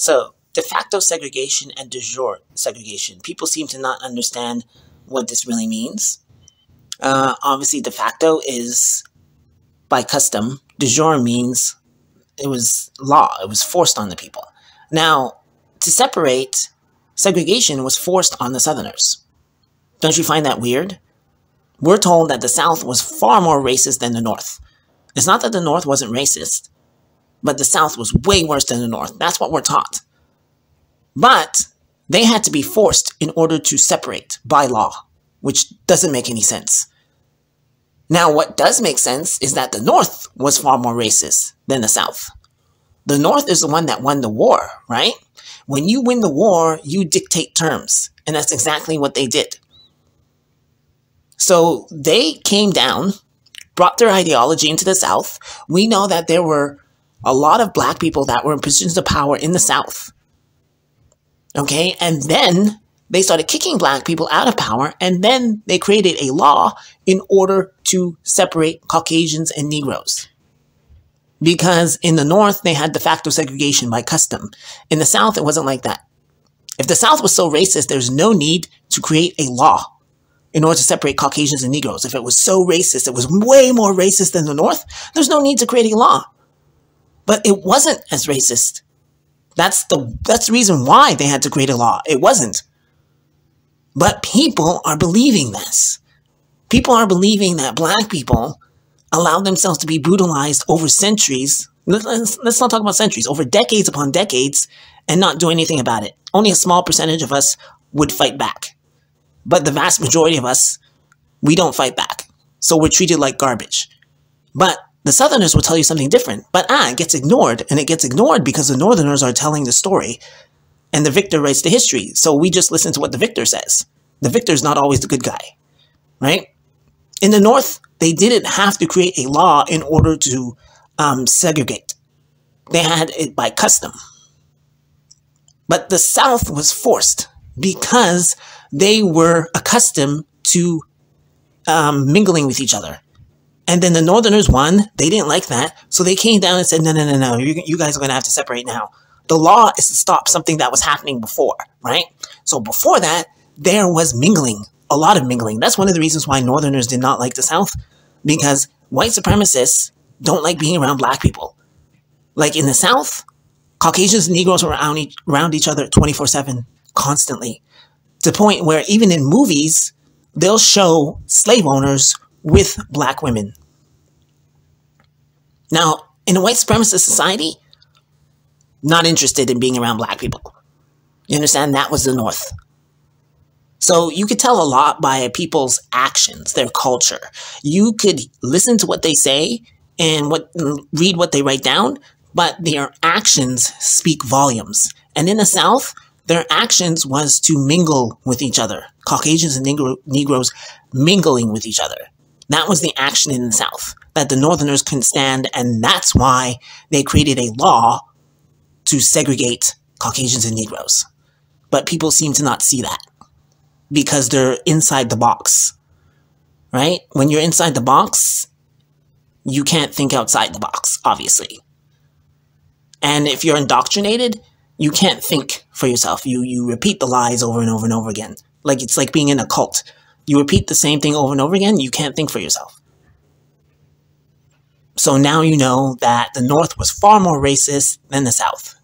So, de facto segregation and de jure segregation. People seem to not understand what this really means. Uh, obviously, de facto is by custom. De jure means it was law, it was forced on the people. Now, to separate, segregation was forced on the Southerners. Don't you find that weird? We're told that the South was far more racist than the North. It's not that the North wasn't racist, but the South was way worse than the North. That's what we're taught. But they had to be forced in order to separate by law, which doesn't make any sense. Now, what does make sense is that the North was far more racist than the South. The North is the one that won the war, right? When you win the war, you dictate terms. And that's exactly what they did. So they came down, brought their ideology into the South. We know that there were a lot of black people that were in positions of power in the South. Okay, and then they started kicking black people out of power, and then they created a law in order to separate Caucasians and Negroes. Because in the North, they had de facto segregation by custom. In the South, it wasn't like that. If the South was so racist, there's no need to create a law in order to separate Caucasians and Negroes. If it was so racist, it was way more racist than the North, there's no need to create a law. But it wasn't as racist. That's the that's the reason why they had to create a law. It wasn't. But people are believing this. People are believing that black people allowed themselves to be brutalized over centuries. Let's, let's not talk about centuries, over decades upon decades, and not do anything about it. Only a small percentage of us would fight back. But the vast majority of us, we don't fight back. So we're treated like garbage. But the Southerners will tell you something different. But ah, it gets ignored. And it gets ignored because the Northerners are telling the story. And the victor writes the history. So we just listen to what the victor says. The victor's not always the good guy. Right? In the North, they didn't have to create a law in order to um, segregate. They had it by custom. But the South was forced because they were accustomed to um, mingling with each other. And then the Northerners won. They didn't like that. So they came down and said, no, no, no, no, you, you guys are going to have to separate now. The law is to stop something that was happening before, right? So before that, there was mingling, a lot of mingling. That's one of the reasons why Northerners did not like the South, because white supremacists don't like being around black people. Like in the South, Caucasians and Negroes were around each, around each other 24 7 constantly to the point where even in movies, they'll show slave owners with black women. Now, in a white supremacist society, not interested in being around black people. You understand? That was the North. So you could tell a lot by people's actions, their culture. You could listen to what they say and what read what they write down, but their actions speak volumes. And in the South, their actions was to mingle with each other. Caucasians and Negro- Negroes mingling with each other. That was the action in the South that the Northerners couldn't stand, and that's why they created a law to segregate Caucasians and Negroes. But people seem to not see that because they're inside the box, right? When you're inside the box, you can't think outside the box, obviously. And if you're indoctrinated, you can't think for yourself. You you repeat the lies over and over and over again. Like it's like being in a cult. You repeat the same thing over and over again, you can't think for yourself. So now you know that the North was far more racist than the South.